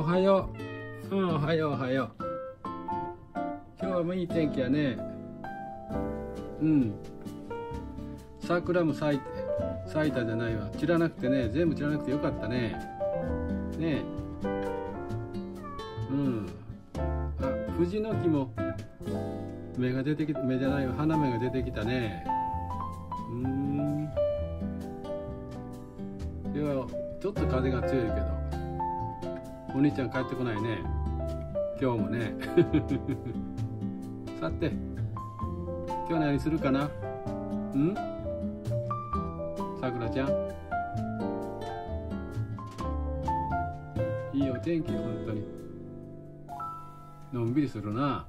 おはよう。うん、おはよう、おはよう。今日はもういい天気やね。うん。桜も咲いて、咲いたじゃないわ。散らなくてね、全部散らなくてよかったね。ね。うん。あ、藤の木も芽が出てきた、芽じゃないわ。花芽が出てきたね。うーん。いや、ちょっと風が強いけど。お兄ちゃん帰ってこないね。今日もね。さて今日何するかな？ん？さくらちゃん。いいお天気本当に。のんびりするな。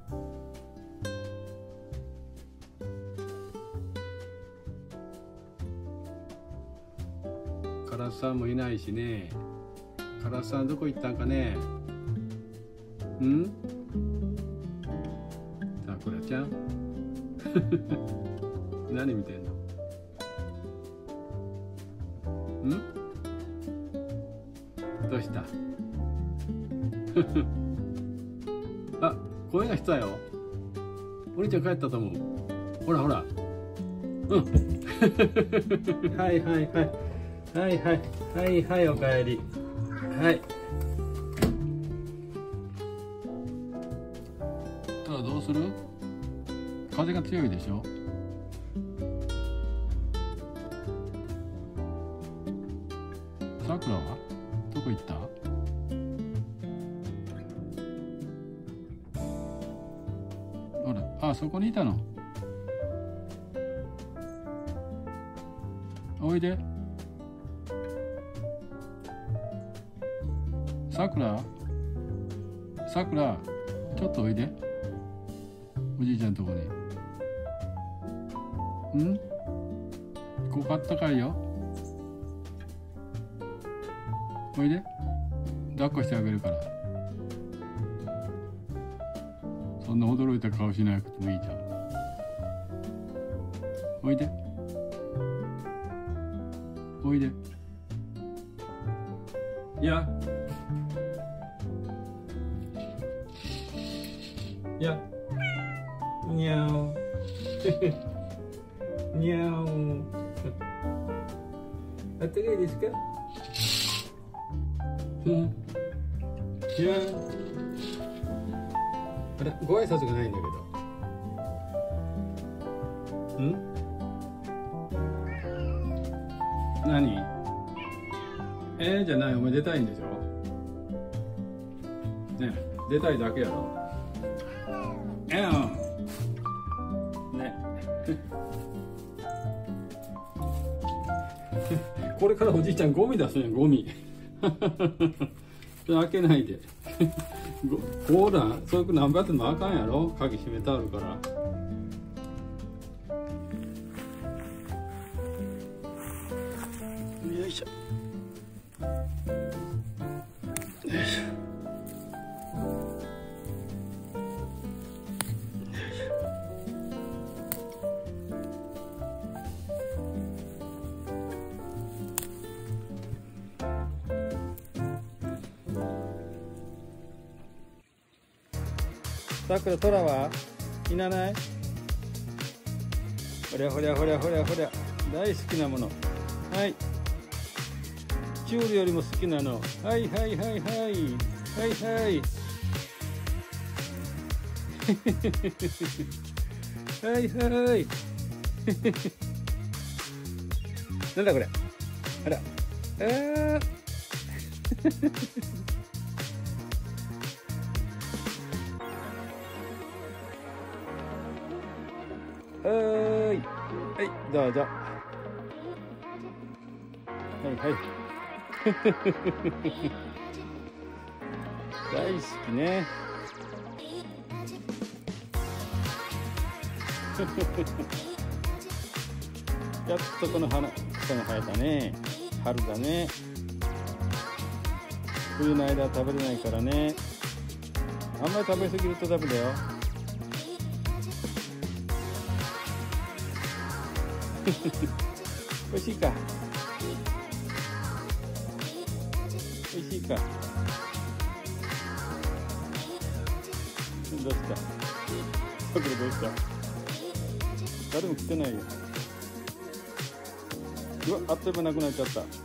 カラスさんもいないしね。カラスさんどこ行ったんかね？ん？さくらちゃん？何見てんの？ん？どうした？あ声がしたよお兄ちゃん帰ったと思う。ほらほら。うん。はいはいはい。はいはい。はいはいおかえり。はい。ただどうする？風が強いでしょ？さくらは？どこ行った？ほら、あ、そこにいたの。おいで。さくら？さくらちょっとおいで。おじいちゃんとこに。ん？ここあったかいよ。おいで。抱っこしてあげるから。そんな驚いた顔しなくてもいいじゃん。おいで。おいで。いや。いや。にゃお。にゃお。あったかいですか？うん。いや。あれ、ご挨拶がないんだけど。ん？何？えー、じゃない、おめでたいんでしょ？ね出たいだけやろ。これからおじいちゃんゴミ出すねゴミ。開けないで。ほら、そういう何やってもあかんやろ鍵閉めてあるから。よいしょ。さくらトラはいらない。ほりゃほりゃほりゃほりゃほりゃ。大好きなもの。はい。チュールよりも好きなの。はいはいはいはい。はいはい。はいはい。なんだこれ。あら。あー。はーい。はい、どうぞ。はいはい。大好きね。やっとこの花、草が生えたね。春だね。冬の間は食べれないからね。あんまり食べ過ぎるとダメだよ。美味しいか？美味しいか？どうした？さくらどうした？誰も来てないよ。うわあっという間なくなっちゃった。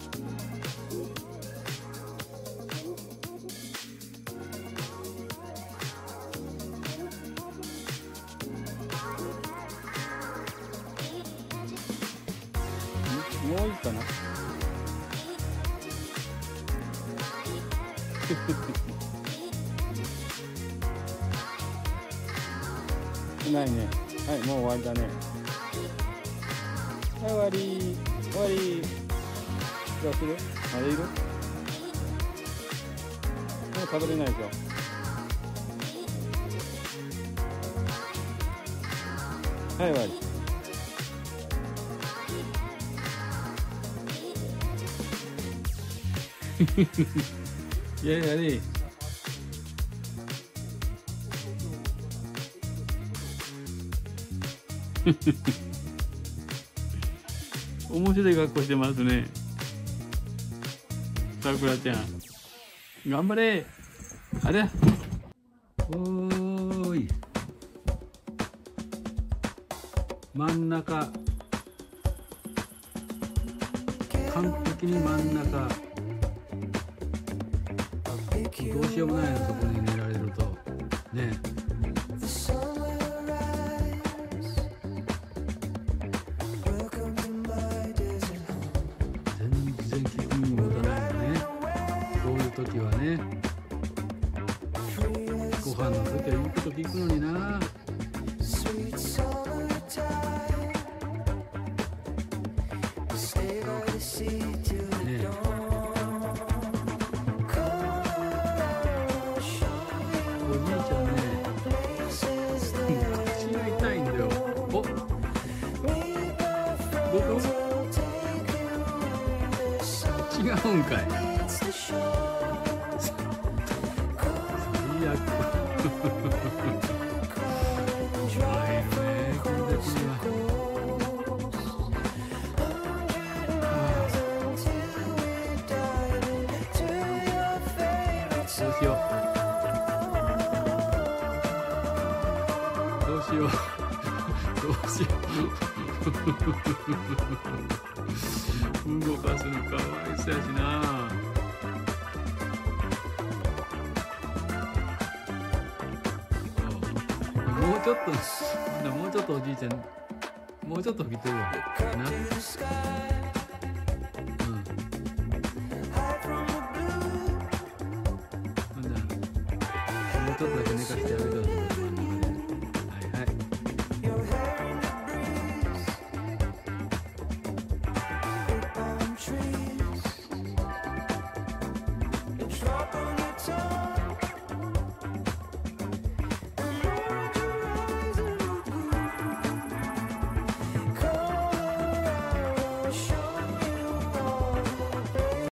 かな。ないね。はいもう終わりだね。はい終わり。終わり。どうする？まだいる？もう食べれないでしょはい終わり。いやいやね 面白い格好してますね。さくらちゃん。頑張れ。あれ。おーい。真ん中。完璧に真ん中どうしようもないのそこに寝られると。ね。全然聞く耳持たないのね。そういう時はね。ご飯の時はいいこと聞くのにな。違うんかい。最悪。うまいよねこの時にはどうしよう。どうしよう。どうしよう。動かすのかわいそうやしな。もうちょっともうちょっとおじいちゃんもうちょっと吹きてるわなうん。ほんならもうちょっとだけ寝かしてあげて